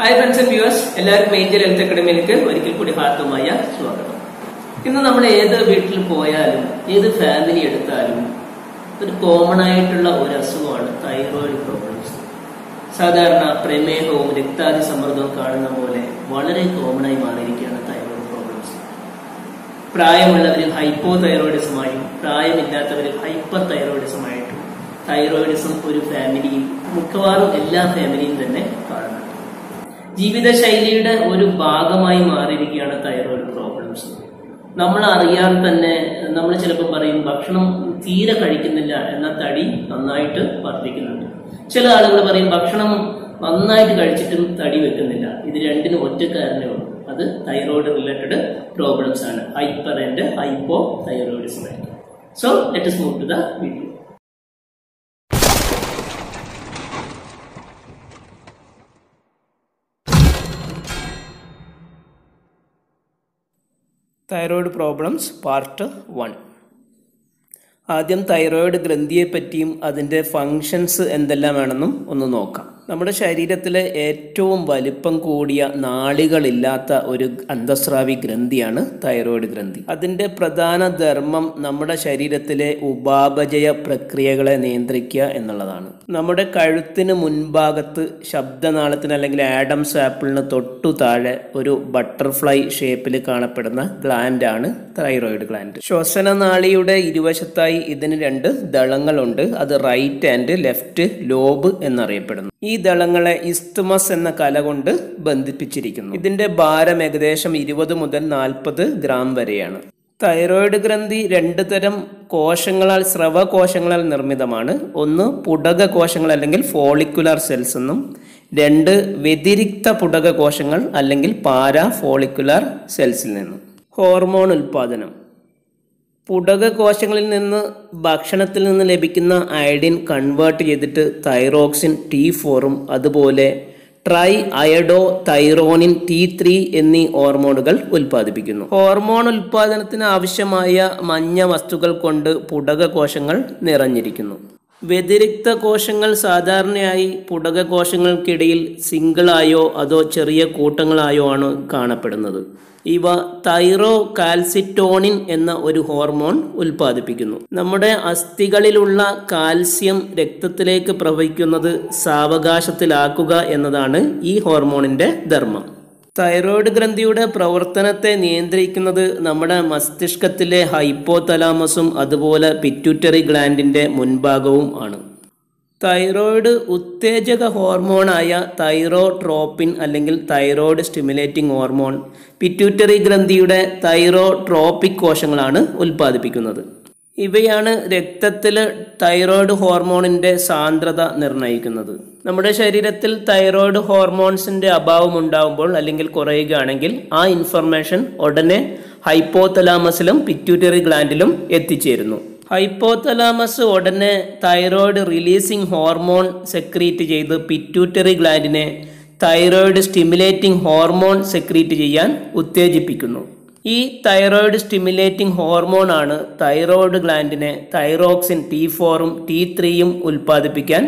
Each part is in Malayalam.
ഹായ് ഫ്രണ്ട്സ് ആൻഡ് വ്യൂവേഴ്സ് എല്ലാവർക്കും ഏഞ്ചൽ ഹെൽത്ത് അക്കാഡമിയിലേക്ക് ഒരിക്കൽ കൂടി ഹാർദമായ സ്വാഗതം. ഇന്ന് നമ്മൾ ഏത് വീട്ടിൽ പോയാലും ഏത് ഫാമിലി എടുത്താലും ഒരു കോമൺ ആയിട്ടുള്ള ഒരു അസുഖമാണ് തൈറോയിഡ് പ്രോബ്ലംസ് സാധാരണ പ്രമേഹവും രക്താതി സമ്മർദ്ദവും കാണുന്ന പോലെ വളരെ കോമൺ ആയി മാറിയിരിക്കുകയാണ് തൈറോയിഡ് പ്രോബ്ലംസ് പ്രായമുള്ളവരിൽ ഹൈപ്പോ തൈറോയിഡിസമായും പ്രായമില്ലാത്തവരിൽ ഹൈപ്പർ തൈറോയിഡിസമായിട്ടും തൈറോയിഡിസം ഒരു ഫാമിലിയിൽ മിക്കവാറും എല്ലാ ഫാമിലിയും തന്നെ കാണുന്നുണ്ട് ജീവിതശൈലിയുടെ ഒരു ഭാഗമായി മാറിയിരിക്കുകയാണ് തൈറോയിഡ് പ്രോബ്ലംസ് നമ്മൾ അറിയാതെ തന്നെ നമ്മൾ ചിലപ്പോൾ പറയും ഭക്ഷണം തീരെ കഴിക്കുന്നില്ല എന്ന തടി നന്നായിട്ട് വർദ്ധിക്കുന്നുണ്ട്. ചില ആളുകൾ പറയും ഭക്ഷണം നന്നായിട്ട് കഴിച്ചിട്ടും തടി വെക്കുന്നില്ല. ഇത് രണ്ടിനും ഒറ്റ ഉള്ളൂ അത് തൈറോയിഡ് റിലേറ്റഡ് പ്രോബ്ലംസ് ആണ്. Hyper and hypo thyroidism so let move to the video thyroid problems part one ആദ്യം തൈറോയ്ഡ് ഗ്രന്ഥിയെപ്പറ്റിയും അതിന്റെ ഫങ്ഷൻസ് എന്തെല്ലാം എന്തെല്ലാമാണെന്നും ഒന്ന് നോക്കാം. നമ്മുടെ ശരീരത്തിലെ ഏറ്റവും വലിപ്പം കൂടിയ നാളികളില്ലാത്ത ഒരു അന്തസ്രാവി ഗ്രന്ഥിയാണ് തൈറോയിഡ് ഗ്രന്ഥി. അതിന്റെ പ്രധാന ധർമ്മം നമ്മുടെ ശരീരത്തിലെ ഉപാപചയ പ്രക്രിയകളെ നിയന്ത്രിക്കുക എന്നുള്ളതാണ്. നമ്മുടെ കഴുത്തിന് മുൻഭാഗത്ത് ശബ്ദനാളത്തിന് അല്ലെങ്കിൽ ആഡംസ് ആപ്പിളിന് തൊട്ടു താഴെ ഒരു ബട്ടർഫ്ലൈ ഷേപ്പിൽ കാണപ്പെടുന്ന ഗ്ലാൻഡാണ് തൈറോയിഡ് ഗ്ലാൻഡ്. ശ്വസനനാളിയുടെ ഇരുവശത്തായി ഇതിന് രണ്ട് ദളങ്ങളുണ്ട്. അത് റൈറ്റ് ആൻഡ് ലെഫ്റ്റ് ലോബ് എന്നറിയപ്പെടുന്നു. ഈ ദളങ്ങളെ ഇസ്തുമസ് എന്ന കല കൊണ്ട് ബന്ധിപ്പിച്ചിരിക്കുന്നു. ഇതിന്റെ ഭാരം ഏകദേശം ഇരുപത് മുതൽ നാൽപ്പത് ഗ്രാം വരെയാണ്. തൈറോയിഡ് ഗ്രന്ഥി രണ്ട് തരം കോശങ്ങളാൽ സ്രവ കോശങ്ങളാൽ നിർമ്മിതമാണ്. ഒന്ന് പുടക കോശങ്ങൾ അല്ലെങ്കിൽ ഫോളിക്കുലർ സെൽസ് എന്നും രണ്ട് വ്യതിരിക്ത പുടക കോശങ്ങൾ അല്ലെങ്കിൽ പാരാ ഫോളിക്കുലർ സെൽസിൽ നിന്നും. ഹോർമോൺ ഉൽപാദനം പുടക കോശങ്ങളിൽ നിന്ന് ഭക്ഷണത്തിൽ നിന്ന് ലഭിക്കുന്ന അയഡിൻ കൺവേർട്ട് ചെയ്തിട്ട് തൈറോക്സിൻ ടി ഫോറും അതുപോലെ tri iodo thyronine T three എന്നീ ഹോർമോണുകൾ ഉൽപ്പാദിപ്പിക്കുന്നു. ഹോർമോൺ ഉൽപ്പാദനത്തിന് ആവശ്യമായ മഞ്ഞ വസ്തുക്കൾ കൊണ്ട് പുടക കോശങ്ങൾ നിറഞ്ഞിരിക്കുന്നു. വ്യതിരിക്ത കോശങ്ങൾ സാധാരണയായി പുടക കോശങ്ങൾക്കിടയിൽ സിംഗിളായോ അതോ ചെറിയ കൂട്ടങ്ങളായോ ആണ് കാണപ്പെടുന്നത്. ഇവ തൈറോ കാൽസിറ്റോണിൻ എന്ന ഒരു ഹോർമോൺ ഉൽപ്പാദിപ്പിക്കുന്നു. നമ്മുടെ അസ്ഥികളിലുള്ള കാൽസ്യം രക്തത്തിലേക്ക് പ്രവഹിക്കുന്നത് സാവകാശത്തിലാക്കുക എന്നതാണ് ഈ ഹോർമോണിന്റെ ധർമ്മം. തൈറോയ്ഡ് ഗ്രന്ഥിയുടെ പ്രവർത്തനത്തെ നിയന്ത്രിക്കുന്നത് നമ്മുടെ മസ്തിഷ്കത്തിലെ ഹൈപ്പോതലാമസും അതുപോലെ പിറ്റ്യൂട്ടറി ഗ്ലാൻഡിന്റെ മുൻഭാഗവും ആണ്. തൈറോയിഡ് ഉത്തേജക ഹോർമോണായ തൈറോട്രോപ്പിൻ അല്ലെങ്കിൽ തൈറോയ്ഡ് സ്റ്റിമുലേറ്റിംഗ് ഹോർമോൺ പിറ്റ്യൂട്ടറി ഗ്രന്ഥിയുടെ തൈറോട്രോപ്പിക് കോശങ്ങളാണ് ഉൽപ്പാദിപ്പിക്കുന്നത്. ഇവയാണ് രക്തത്തിലെ തൈറോയ്ഡ് ഹോർമോണിന്റെ സാന്ദ്രത നിർണയിക്കുന്നത്. നമ്മുടെ ശരീരത്തിൽ തൈറോയ്ഡ് ഹോർമോൺസിന്റെ അഭാവം ഉണ്ടാകുമ്പോൾ അല്ലെങ്കിൽ കുറയുകയാണെങ്കിൽ ആ ഇൻഫർമേഷൻ ഉടനെ ഹൈപ്പോതലാമസിലും പിറ്റ്യൂട്ടറി ഗ്ലാൻഡിലും എത്തിച്ചേരുന്നു. ഹൈപ്പോതലാമസ് ഉടനെ തൈറോയ്ഡ് റിലീസിംഗ് ഹോർമോൺ സെക്രീറ്റ് ചെയ്ത് പിറ്റ്യൂട്ടറി ഗ്ലാൻഡിനെ തൈറോയ്ഡ് സ്റ്റിമുലേറ്റിംഗ് ഹോർമോൺ സെക്രീറ്റ് ചെയ്യാൻ ഉത്തേജിപ്പിക്കുന്നു. ഈ തൈറോയ്ഡ് സ്റ്റിമുലേറ്റിംഗ് ഹോർമോൺ ആണ് തൈറോയ്ഡ് ഗ്ലാൻഡിനെ തൈറോക്സിൻ ടി ഫോറും ടി ത്രീയും ഉൽപ്പാദിപ്പിക്കാൻ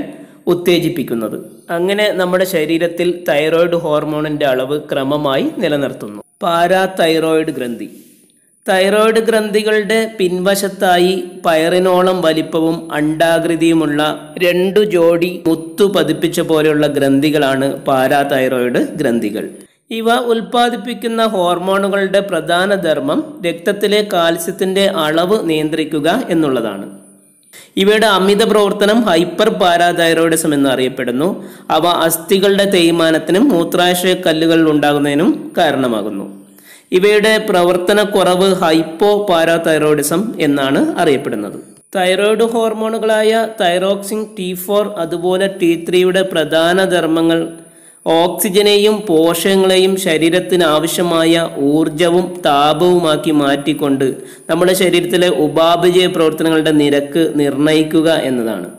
ഉത്തേജിപ്പിക്കുന്നത്. അങ്ങനെ നമ്മുടെ ശരീരത്തിൽ തൈറോയ്ഡ് ഹോർമോണിന്റെ അളവ് ക്രമമായി നിലനിർത്തുന്നു. പാരാ തൈറോയ്ഡ് ഗ്രന്ഥി. തൈറോയ്ഡ് ഗ്രന്ഥികളുടെ പിൻവശത്തായി പയറിനോളം വലിപ്പവും അണ്ടാകൃതിയുമുള്ള രണ്ടു ജോഡി മുത്തു പതിപ്പിച്ച പോലെയുള്ള ഗ്രന്ഥികളാണ് പാരാതൈറോയ്ഡ് ഗ്രന്ഥികൾ. ഇവ ഉൽപ്പാദിപ്പിക്കുന്ന ഹോർമോണുകളുടെ പ്രധാന ധർമ്മം രക്തത്തിലെ കാൽസ്യത്തിന്റെ അളവ് നിയന്ത്രിക്കുക എന്നുള്ളതാണ്. ഇവയുടെ അമിത പ്രവർത്തനം ഹൈപ്പർ പാരാതൈറോയിഡിസം എന്നറിയപ്പെടുന്നു അവ അസ്ഥികളുടെ തേയ്മാനത്തിനും മൂത്രാശയ കല്ലുകൾ ഉണ്ടാകുന്നതിനും കാരണമാകുന്നു. ഇവയുടെ പ്രവർത്തന കുറവ് ഹൈപ്പോ പാരാതൈറോയിഡിസം എന്നാണ് അറിയപ്പെടുന്നത്. തൈറോയ്ഡ് ഹോർമോണുകളായ തൈറോക്സിൻ ടി ഫോർ അതുപോലെ ടി ത്രീയുടെ പ്രധാന ധർമ്മങ്ങൾ ഓക്സിജനെയും പോഷകങ്ങളെയും ശരീരത്തിന് ആവശ്യമായ ഊർജവും താപവുമാക്കി മാറ്റിക്കൊണ്ട് നമ്മുടെ ശരീരത്തിലെ ഉപാപചയ പ്രവർത്തനങ്ങളുടെ നിരക്ക് നിർണയിക്കുക എന്നതാണ്.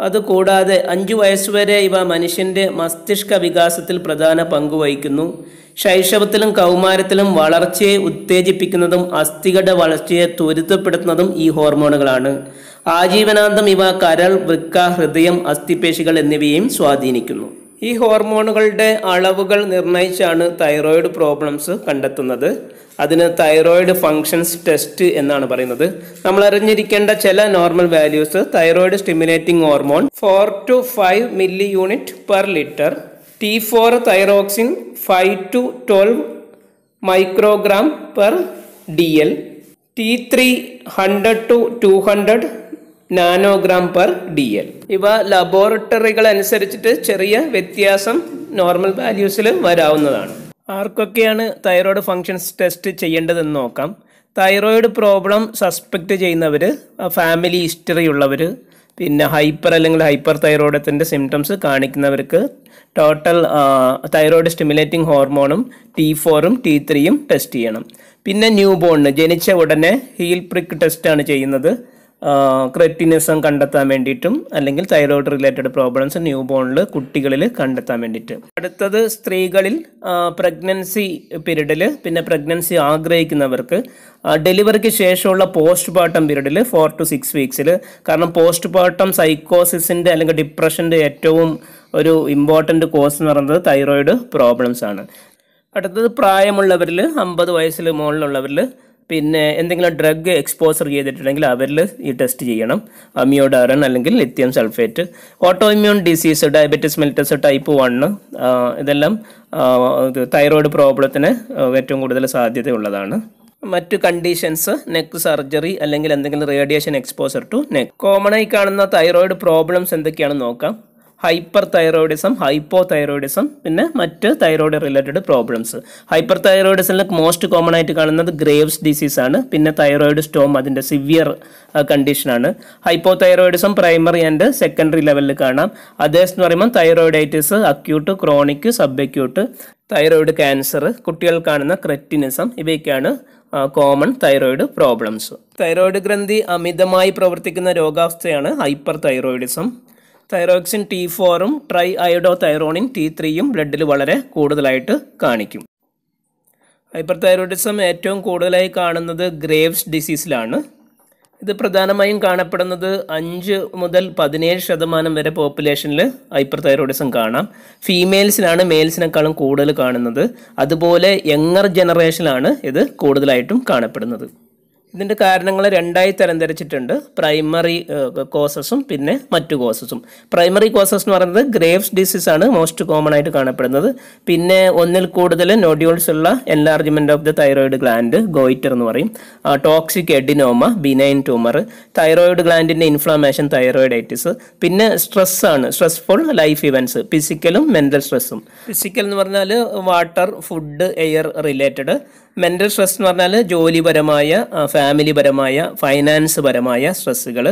അതുകൂടാതെ അഞ്ചു വയസ്സുവരെ ഇവ മനുഷ്യന്റെ മസ്തിഷ്ക വികാസത്തിൽ പ്രധാന പങ്ക് വഹിക്കുന്നു. ശൈശവത്തിലും കൗമാരത്തിലും വളർച്ചയെ ഉത്തേജിപ്പിക്കുന്നതും അസ്ഥികളുടെ വളർച്ചയെ ത്വരിതപ്പെടുത്തുന്നതും ഈ ഹോർമോണുകളാണ്. ആജീവനാന്തം ഇവ കരൾ വൃക്ക ഹൃദയം അസ്ഥിപേശികൾ എന്നിവയെയും സ്വാധീനിക്കുന്നു. ഈ ഹോർമോണുകളുടെ അളവുകൾ നിർണയിച്ചാണ് തൈറോയിഡ് പ്രോബ്ലംസ് കണ്ടെത്തുന്നത്. അതിന് തൈറോയിഡ് ഫങ്ഷൻസ് ടെസ്റ്റ് എന്നാണ് പറയുന്നത്. നമ്മൾ അറിഞ്ഞിരിക്കേണ്ട ചില normal values thyroid stimulating hormone four to five milli unit per litre T four thyroxine five to twelve microgram per D L T three hundred to two hundred nanogram per D L ഇവ ലബോറട്ടറികൾ അനുസരിച്ചിട്ട് ചെറിയ വ്യത്യാസം നോർമൽ വാല്യൂസിൽ വരാവുന്നതാണ്. ആർക്കൊക്കെയാണ് തൈറോയ്ഡ് ഫങ്ഷൻസ് ടെസ്റ്റ് ചെയ്യേണ്ടതെന്ന് നോക്കാം. തൈറോയ്ഡ് പ്രോബ്ലം സസ്പെക്ട് ചെയ്യുന്നവർ ഫാമിലി ഹിസ്റ്ററി ഉള്ളവർ പിന്നെ ഹൈപ്പർ അല്ലെങ്കിൽ ഹൈപ്പർ തൈറോയിഡത്തിന്റെ സിംറ്റംസ് കാണിക്കുന്നവർക്ക് ടോട്ടൽ തൈറോയ്ഡ് സ്റ്റിമുലേറ്റിംഗ് ഹോർമോണും ടി ഫോറും ടി ത്രീയും ടെസ്റ്റ് ചെയ്യണം. പിന്നെ ന്യൂ ബോണിന് ജനിച്ച ഉടനെ ഹീൽ പ്രിക്ക് ടെസ്റ്റാണ് ചെയ്യുന്നത്. ക്രെറ്റിനിസം കണ്ടെത്താൻ വേണ്ടിയിട്ടും അല്ലെങ്കിൽ തൈറോയ്ഡ് റിലേറ്റഡ് പ്രോബ്ലംസ് ന്യൂ ബോണിൽ കുട്ടികളിൽ കണ്ടെത്താൻ വേണ്ടിയിട്ട്. അടുത്തത് സ്ത്രീകളിൽ പ്രഗ്നൻസി പീരീഡിൽ പിന്നെ പ്രഗ്നൻസി ആഗ്രഹിക്കുന്നവർക്ക് ഡെലിവറിക്ക് ശേഷമുള്ള പോസ്റ്റ് പാർട്ടം പീരീഡിൽ ഫോർ ടു സിക്സ് വീക്സിൽ കാരണം പോസ്റ്റ് പാർട്ടം സൈക്കോസിസിന്റെ അല്ലെങ്കിൽ ഡിപ്രഷന്റെ ഏറ്റവും ഒരു ഇമ്പോർട്ടന്റ് കോസ് എന്ന് പറയുന്നത് തൈറോയിഡ് പ്രോബ്ലംസ് ആണ്. അടുത്തത് പ്രായമുള്ളവരിൽ അമ്പത് വയസ്സിൽ മുകളിലുള്ളവരിൽ പിന്നെ എന്തെങ്കിലും ഡ്രഗ് എക്സ്പോസർ ചെയ്തിട്ടുണ്ടെങ്കിൽ അവരിൽ ഈ ടെസ്റ്റ് ചെയ്യണം. അമിയോഡാരൻ അല്ലെങ്കിൽ lithium sulphate autoimmune disease diabetes mellitus type one ഇതെല്ലാം തൈറോയ്ഡ് പ്രോബ്ലത്തിന് ഏറ്റവും കൂടുതൽ സാധ്യതയുള്ളതാണ്. മറ്റ് കണ്ടീഷൻസ് നെക്ക് സർജറി അല്ലെങ്കിൽ എന്തെങ്കിലും റേഡിയേഷൻ എക്സ്പോസർ ടു നെക്ക് കോമണായി കാണുന്ന തൈറോയ്ഡ് പ്രോബ്ലംസ് എന്തൊക്കെയാണെന്ന് നോക്കാം. ഹൈപ്പർ തൈറോയിഡിസം ഹൈപ്പോ തൈറോയിഡിസം പിന്നെ മറ്റ് തൈറോയിഡ് റിലേറ്റഡ് പ്രോബ്ലംസ് ഹൈപ്പർ തൈറോയിഡിസത്തിൽ മോസ്റ്റ് കോമൺ ആയിട്ട് കാണുന്നത് ഗ്രേവ്സ് ഡിസീസ് ആണ്. പിന്നെ തൈറോയിഡ് സ്റ്റോം അതിന്റെ സിവിയർ കണ്ടീഷനാണ് hypo thyroidism primary and secondary ലെവലിൽ കാണാം. അതേസെന്ന് പറയുമ്പോൾ thyroiditis acute chronic sub acute thyroid cancer കുട്ടികൾ കാണുന്ന ക്രെറ്റിനിസം ഇവയൊക്കെയാണ് കോമൺ തൈറോയിഡ് പ്രോബ്ലംസ് തൈറോയിഡ് ഗ്രന്ഥി അമിതമായി പ്രവർത്തിക്കുന്ന രോഗാവസ്ഥയാണ് ഹൈപ്പർ തൈറോയിഡിസം തൈറോക്സിൻ ടി ഫോറും ട്രൈ അയോഡോ തൈറോണിൻ ടി ത്രീയും ബ്ലഡിൽ വളരെ കൂടുതലായിട്ട് കാണിക്കും. ഹൈപ്പർ തൈറോയിഡിസം ഏറ്റവും കൂടുതലായി കാണുന്നത് ഗ്രേവ്സ് ഡിസീസിലാണ്. ഇത് പ്രധാനമായും കാണപ്പെടുന്നത് അഞ്ച് മുതൽ പതിനേഴ് ശതമാനം വരെ പോപ്പുലേഷനിൽ ഹൈപ്പർ തൈറോയിഡിസം കാണാം. ഫീമെയിൽസിലാണ് മെയിൽസിനേക്കാളും കൂടുതൽ കാണുന്നത്. അതുപോലെ യങ്ങർ ജനറേഷനിലാണ് ഇത് കൂടുതലായിട്ടും കാണപ്പെടുന്നത്. ഇതിന്റെ കാരണങ്ങൾ രണ്ടായി തരംതിരിച്ചിട്ടുണ്ട്. പ്രൈമറി കോസസും പിന്നെ മറ്റു കോസസും പ്രൈമറി കോസസ് എന്ന് പറയുന്നത് ഗ്രേവ്സ് ഡിസീസ് ആണ് മോസ്റ്റ് കോമൺ ആയിട്ട് കാണപ്പെടുന്നത്. പിന്നെ ഒന്നിൽ കൂടുതൽ നോഡ്യൂൾസ് ഉള്ള enlargement of the thyroid gland goitre എന്ന് പറയും. Toxic adenoma benign tumour thyroid ഗ്ലാൻഡിന്റെ inflammation thyroiditis പിന്നെ സ്ട്രെസ് ആണ് സ്ട്രെസ്ഫുൾ ലൈഫ് ഇവന്റ്സ് ഫിസിക്കലും മെന്റൽ സ്ട്രെസ്സും ഫിസിക്കൽ എന്ന് പറഞ്ഞാൽ water food air related mental stress എന്ന് പറഞ്ഞാൽ ജോലിപരമായ ഫാമിലി പരമായ ഫൈനാൻസ് പരമായ സ്ട്രെസ്സുകൾ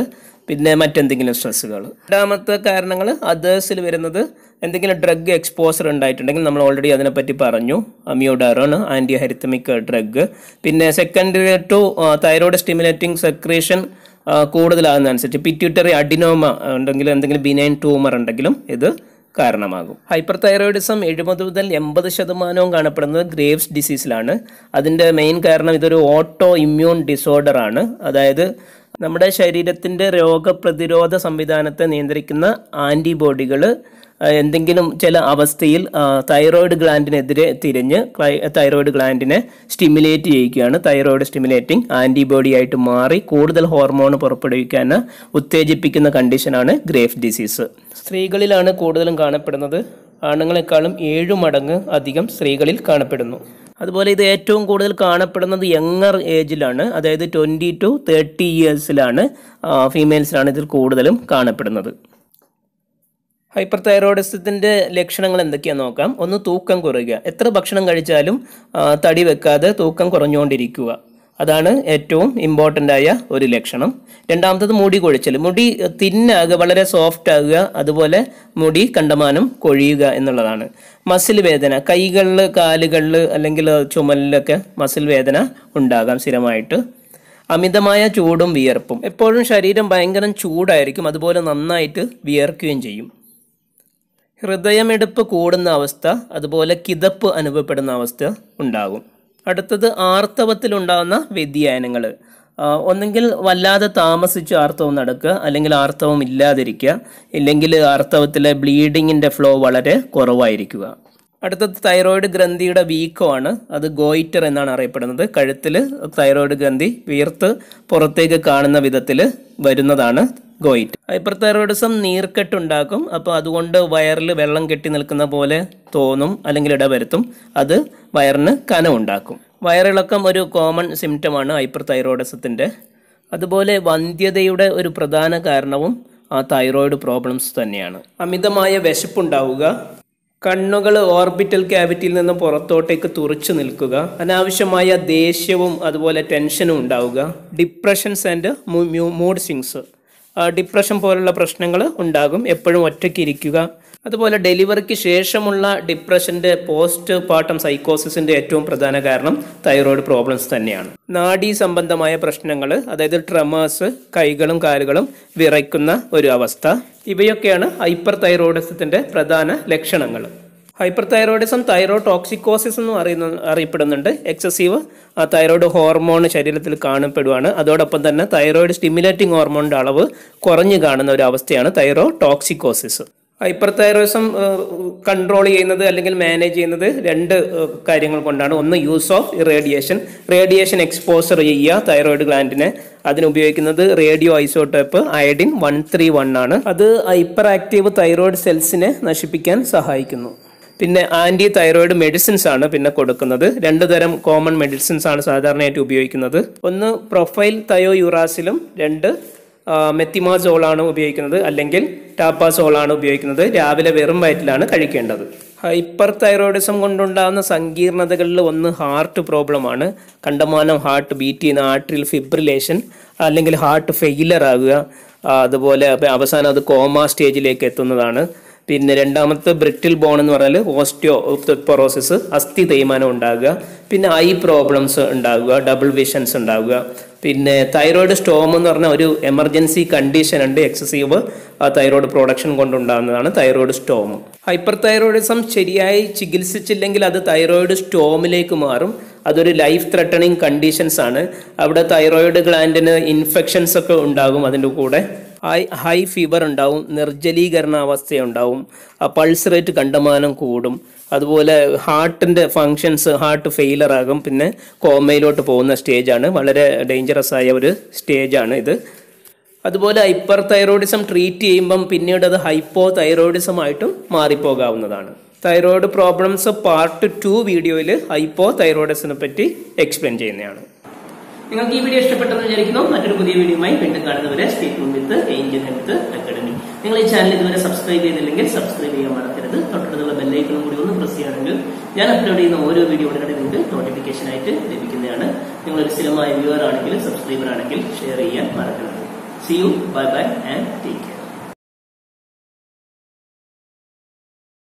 പിന്നെ മറ്റെന്തെങ്കിലും സ്ട്രെസ്സുകൾ രണ്ടാമത്തെ കാരണങ്ങൾ അതേഴ്സിൽ വരുന്നത് എന്തെങ്കിലും ഡ്രഗ് എക്സ്പോസർ ഉണ്ടായിട്ടുണ്ടെങ്കിൽ നമ്മൾ ഓൾറെഡി അതിനെപ്പറ്റി പറഞ്ഞു. Amiodarone anti arrhythmic drug. പിന്നെ secondary to thyroid stimulating secretion കൂടുതലാകുന്നതനുസരിച്ച് pituitary adenoma ഉണ്ടെങ്കിലും എന്തെങ്കിലും ബിനൈൻ ട്യൂമർ ഉണ്ടെങ്കിലും ഇത് കാരണമാകും. ഹൈപ്പർ തൈറോയിഡിസം എഴുപത് മുതൽ എൺപത് ശതമാനവും കാണപ്പെടുന്നത് ഗ്രേവ്സ് ഡിസീസിലാണ്. അതിന്റെ മെയിൻ കാരണം ഇതൊരു ഓട്ടോ ഇമ്മ്യൂൺ ഡിസോർഡർ ആണ് അതായത് നമ്മുടെ ശരീരത്തിന്റെ രോഗപ്രതിരോധ സംവിധാനത്തെ നിയന്ത്രിക്കുന്ന ആന്റിബോഡികൾ എന്തെങ്കിലും ചില അവസ്ഥയിൽ തൈറോയിഡ് ഗ്ലാൻഡിനെതിരെ തിരിഞ്ഞ് തൈറോയിഡ് ഗ്ലാൻഡിനെ സ്റ്റിമുലേറ്റ് ചെയ്യുകയാണ് തൈറോയിഡ് സ്റ്റിമുലേറ്റിംഗ് ആന്റിബോഡി ആയിട്ട് മാറി കൂടുതൽ ഹോർമോൺ പുറപ്പെടുവിക്കാൻ ഉത്തേജിപ്പിക്കുന്ന കണ്ടീഷനാണ് ഗ്രേഫ് ഡിസീസ് സ്ത്രീകളിലാണ് കൂടുതലും കാണപ്പെടുന്നത്. ആണുങ്ങളെക്കാളും ഏഴ് മടങ്ങ് അധികം സ്ത്രീകളിൽ കാണപ്പെടുന്നു. അതുപോലെ ഇത് ഏറ്റവും കൂടുതൽ കാണപ്പെടുന്നത് യങ്ങർ ഏജിലാണ്. അതായത് ട്വന്റി ടു തേർട്ടി ഇയേഴ്സിലാണ് ഫീമെയിൽസിലാണ് ഇതിൽ കൂടുതലും കാണപ്പെടുന്നത്. ഹൈപ്പർ തൈറോയിഡിസത്തിന്റെ ലക്ഷണങ്ങൾ എന്തൊക്കെയാണെന്ന് നോക്കാം. ഒന്ന് തൂക്കം കുറയുക. എത്ര ഭക്ഷണം കഴിച്ചാലും തടി വെക്കാതെ തൂക്കം കുറഞ്ഞുകൊണ്ടിരിക്കുക. അതാണ് ഏറ്റവും ഇമ്പോർട്ടന്റ് ആയ ഒരു ലക്ഷണം. രണ്ടാമത്തത് മുടി കൊഴിച്ചൽ. മുടി തിന്നാകുക വളരെ സോഫ്റ്റ് ആകുക അതുപോലെ മുടി കണ്ടമാനം കൊഴിയുക എന്നുള്ളതാണ്. മസിൽ വേദന കൈകളിൽ കാലുകളിൽ അല്ലെങ്കിൽ ചുമലിലൊക്കെ മസിൽ വേദന ഉണ്ടാകാം സ്ഥിരമായിട്ട്. അമിതമായ ചൂടും വിയർപ്പും. എപ്പോഴും ശരീരം ഭയങ്കര ചൂടായിരിക്കും അതുപോലെ നന്നായിട്ട് വിയർക്കുകയും ചെയ്യും. ഹൃദയമെടുപ്പ് കൂടുന്ന അവസ്ഥ അതുപോലെ കിതപ്പ് അനുഭവപ്പെടുന്ന അവസ്ഥ ഉണ്ടാകും. അടുത്തത് ആർത്തവത്തിലുണ്ടാകുന്ന വ്യതിയാനങ്ങൾ. ഒന്നെങ്കിൽ വല്ലാതെ താമസിച്ച് ആർത്തവം നടക്കുക അല്ലെങ്കിൽ ആർത്തവം ഇല്ലാതിരിക്കുക ഇല്ലെങ്കിൽ ആർത്തവത്തിലെ ബ്ലീഡിങ്ങിന്റെ ഫ്ലോ വളരെ കുറവായിരിക്കുക. അടുത്തത് തൈറോയിഡ് ഗ്രന്ഥിയുടെ വീക്കമാണ്. അത് ഗോയിറ്റർ എന്നാണ് അറിയപ്പെടുന്നത്. കഴുത്തിൽ തൈറോയിഡ് ഗ്രന്ഥി വീർത്ത് പുറത്തേക്ക് കാണുന്ന വിധത്തിൽ വരുന്നതാണ് ഗോയിറ്റ് ഹൈപ്പർ തൈറോയിഡിസം നീർക്കെട്ടുണ്ടാക്കും. അപ്പോൾ അതുകൊണ്ട് വയറിൽ വെള്ളം കെട്ടി നിൽക്കുന്ന പോലെ തോന്നും അല്ലെങ്കിൽ ഇടവരുത്തും അത് വയറിന് കനമുണ്ടാക്കും. വയറിളക്കം ഒരു കോമൺ സിംറ്റമാണ് ഹൈപ്പർ തൈറോയിഡിസത്തിന്റെ അതുപോലെ വന്ധ്യതയുടെ ഒരു പ്രധാന കാരണവും ആ തൈറോയിഡ് പ്രോബ്ലംസ് തന്നെയാണ്. അമിതമായ വിശപ്പുണ്ടാവുക. കണ്ണുകൾ ഓർബിറ്റൽ ക്യാവിറ്റിയിൽ നിന്ന് പുറത്തോട്ടേക്ക് തുറച്ചു നിൽക്കുക. അനാവശ്യമായ ദേഷ്യവും അതുപോലെ ടെൻഷനും ഉണ്ടാവുക. Depressions and mood swings depression പോലുള്ള പ്രശ്നങ്ങൾ ഉണ്ടാകും. എപ്പോഴും ഒറ്റയ്ക്ക് ഇരിക്കുക. അതുപോലെ ഡെലിവറിക്ക് ശേഷമുള്ള ഡിപ്രഷന്റെ പോസ്റ്റ് പാർട്ടം സൈക്കോസിസിന്റെ ഏറ്റവും പ്രധാന കാരണം തൈറോയ്ഡ് പ്രോബ്ലംസ് തന്നെയാണ്. നാഡീ സംബന്ധമായ പ്രശ്നങ്ങൾ അതായത് ട്രമേഴ്സ് കൈകളും കാലുകളും വിറയ്ക്കുന്ന ഒരു അവസ്ഥ ഇവയൊക്കെയാണ് ഹൈപ്പർ തൈറോയിഡിസത്തിന്റെ പ്രധാന ലക്ഷണങ്ങൾ. ഹൈപ്പർ തൈറോയിഡിസം തൈറോ ടോക്സിക്കോസിസ് എന്ന് അറിയുന്ന അറിയപ്പെടുന്നുണ്ട്. എക്സസീവ് തൈറോയ്ഡ് ഹോർമോൺ ശരീരത്തിൽ കാണപ്പെടുവാണ്. അതോടൊപ്പം തന്നെ തൈറോയിഡ് സ്റ്റിമുലേറ്റിംഗ് ഹോർമോണിന്റെ അളവ് കുറഞ്ഞു കാണുന്ന ഒരു അവസ്ഥയാണ് thyrotoxicosis hyperthyroidism control ചെയ്യുന്നത് അല്ലെങ്കിൽ മാനേജ് ചെയ്യുന്നത് രണ്ട് കാര്യങ്ങൾ കൊണ്ടാണ്. ഒന്ന് use of radiation. Radiation exposure ചെയ്യുക തൈറോയിഡ് ഗ്ലാൻഡിനെ. അതിനുപയോഗിക്കുന്നത് radio isotope iodine one three one ആണ്. അത് ഹൈപ്പർ ആക്റ്റീവ് തൈറോയിഡ് സെൽസിനെ നശിപ്പിക്കാൻ സഹായിക്കുന്നു. പിന്നെ ആന്റി തൈറോയിഡ് മെഡിസിൻസ് ആണ് പിന്നെ കൊടുക്കുന്നത്. രണ്ട് തരം കോമൺ മെഡിസിൻസ് ആണ് സാധാരണയായിട്ട് ഉപയോഗിക്കുന്നത്. ഒന്ന് പ്രൊഫൈൽ തയോ യുറാസിലും രണ്ട് മെത്തിമാസോൾ ആണ് ഉപയോഗിക്കുന്നത്. അല്ലെങ്കിൽ ടാപ്പാസോൾ ആണ് ഉപയോഗിക്കുന്നത്. രാവിലെ വെറും വയറ്റിലാണ് കഴിക്കേണ്ടത്. ഹൈപ്പർ തൈറോയിഡിസം കൊണ്ടുണ്ടാകുന്ന സങ്കീർണതകളിൽ ഒന്ന് ഹാർട്ട് പ്രോബ്ലമാണ് കണ്ടമാനം ഹാർട്ട് ബീറ്റ് ചെയ്യുന്ന ആർട്ടറിൽ ഫിബ്രിലേഷൻ അല്ലെങ്കിൽ ഹാർട്ട് ഫെയിലർ ആകുക അതുപോലെ അവസാനം അത് കോമ സ്റ്റേജിലേക്ക് എത്തുന്നതാണ്. പിന്നെ രണ്ടാമത്തെ ബ്രിട്ടിൽ ബോൺ എന്ന് പറഞ്ഞാൽ ഓസ്റ്റിയോ പൊറോസിസ് അസ്ഥി തേയ്മാനം ഉണ്ടാകുക പിന്നെ ഐ പ്രോബ്ലംസ് ഉണ്ടാകുക ഡബിൾ വിഷൻസ് ഉണ്ടാകുക. പിന്നെ തൈറോയിഡ് സ്റ്റോം എന്ന് പറഞ്ഞ ഒരു എമർജൻസി കണ്ടീഷൻ ഉണ്ട് എക്സസീവ് തൈറോയിഡ് പ്രൊഡക്ഷൻ കൊണ്ടുണ്ടാകുന്നതാണ് തൈറോയിഡ് സ്റ്റോം. ഹൈപ്പർ തൈറോയിഡിസം ശരിയായി ചികിത്സിച്ചില്ലെങ്കിൽ അത് തൈറോയിഡ് സ്റ്റോമിലേക്ക് മാറും. അതൊരു ലൈഫ് ത്രെട്ടണിങ് കണ്ടീഷൻസ് ആണ്. അവിടെ തൈറോയിഡ് ഗ്ലാൻഡിന് ഇൻഫെക്ഷൻസ് ഒക്കെ ഉണ്ടാകും അതിന്റെ കൂടെ. ഹൈ ഹൈ ഫീവർ ഉണ്ടാവും നിർജലീകരണ അവസ്ഥയുണ്ടാവും പൾസ് റേറ്റ് കണ്ടമാനം കൂടും. അതുപോലെ ഹാർട്ടിന്റെ ഫങ്ഷൻസ് ഹാർട്ട് ഫെയിലർ ആകും പിന്നെ കോമയിലോട്ട് പോകുന്ന സ്റ്റേജാണ്. വളരെ ഡേഞ്ചറസ് ആയ ഒരു സ്റ്റേജാണ് ഇത്. അതുപോലെ ഹൈപ്പർ തൈറോയിഡിസം ട്രീറ്റ് ചെയ്യുമ്പം പിന്നീട് അത് ഹൈപ്പോ തൈറോയിഡിസം ആയിട്ടും മാറിപ്പോകാവുന്നതാണ്. തൈറോയിഡ് പ്രോബ്ലംസ് പാർട്ട് ടു വീഡിയോയിൽ ഹൈപ്പോ തൈറോയിഡിസിനെ പറ്റി എക്സ്പ്ലെയിൻ ചെയ്യുന്നതാണ്. നിങ്ങൾക്ക് ഈ വീഡിയോ ഇഷ്ടപ്പെട്ടെന്ന് വിചാരിക്കുന്നു. മറ്റൊരു പുതിയ വീഡിയോയുമായി വീണ്ടും കാണുന്നവരെ stay with Angel Health Academy നിങ്ങൾ ഈ ചാനൽ ഇതുവരെ സബ്സ്ക്രൈബ് ചെയ്തില്ലെങ്കിൽ സബ്സ്ക്രൈബ് ചെയ്യാൻ മറക്കരുത്. തൊട്ടടുത്തുള്ള ബെല്ലൈക്കണും കൂടി ഒന്ന് പ്രസ് ചെയ്യുകയാണെങ്കിൽ ഞാൻ അപ്ലോഡ് ചെയ്യുന്ന ഓരോ വീഡിയോ ഉടനടി നിങ്ങൾക്ക് നോട്ടിഫിക്കേഷൻ ആയിട്ട് ലഭിക്കുന്നതാണ്. നിങ്ങൾ ഒരു സ്ഥിരമായ വ്യൂവർ ആണെങ്കിൽ സബ്സ്ക്രൈബർ ആണെങ്കിൽ ഷെയർ ചെയ്യാൻ മറക്കരുത്. See you bye bye and take care